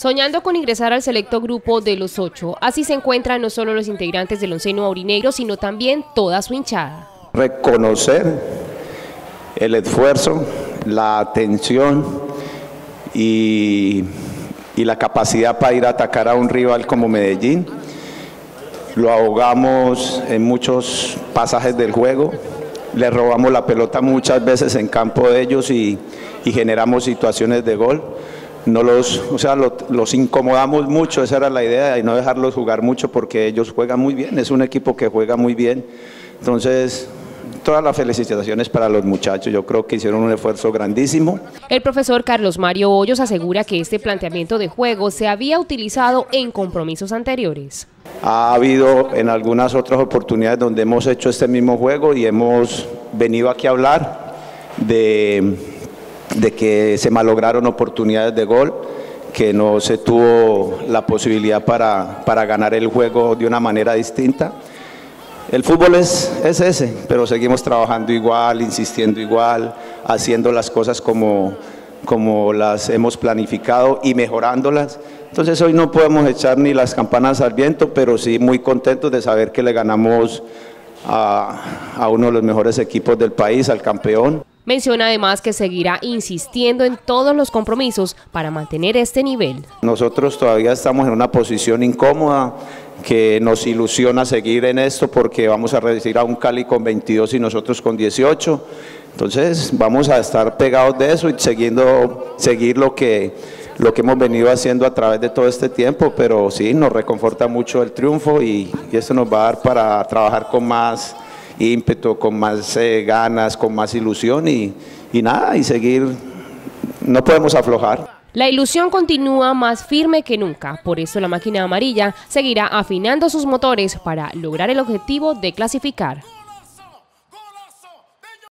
Soñando con ingresar al selecto grupo de los ocho, así se encuentran no solo los integrantes del onceno aurinegro, sino también toda su hinchada. Reconocer el esfuerzo, la atención y, la capacidad para ir a atacar a un rival como Medellín. Lo ahogamos en muchos pasajes del juego, le robamos la pelota muchas veces en campo de ellos y generamos situaciones de gol no los, o sea, los incomodamos mucho, esa era la idea, y no dejarlos jugar mucho porque ellos juegan muy bien, es un equipo que juega muy bien. Entonces, todas las felicitaciones para los muchachos, yo creo que hicieron un esfuerzo grandísimo. El profesor Carlos Mario Hoyos asegura que este planteamiento de juego se había utilizado en compromisos anteriores. Ha habido en algunas otras oportunidades donde hemos hecho este mismo juego y hemos venido aquí a hablar de de que se malograron oportunidades de gol, que no se tuvo la posibilidad para, para ganar el juego de una manera distinta. El fútbol es, es ese, pero seguimos trabajando igual, insistiendo igual, haciendo las cosas como, como las hemos planificado y mejorándolas. Entonces hoy no podemos echar ni las campanas al viento, pero sí muy contentos de saber que le ganamos a, a uno de los mejores equipos del país, al campeón. Menciona además que seguirá insistiendo en todos los compromisos para mantener este nivel. Nosotros todavía estamos en una posición incómoda que nos ilusiona seguir en esto porque vamos a recibir a un Cali con 22 y nosotros con 18. Entonces vamos a estar pegados de eso y siguiendo, seguir lo que, lo que hemos venido haciendo a través de todo este tiempo, pero sí, nos reconforta mucho el triunfo y, esto nos va a dar para trabajar con más ímpetu, con más eh, ganas, con más ilusión y nada, y seguir, no podemos aflojar. La ilusión continúa más firme que nunca, por eso la máquina amarilla seguirá afinando sus motores para lograr el objetivo de clasificar.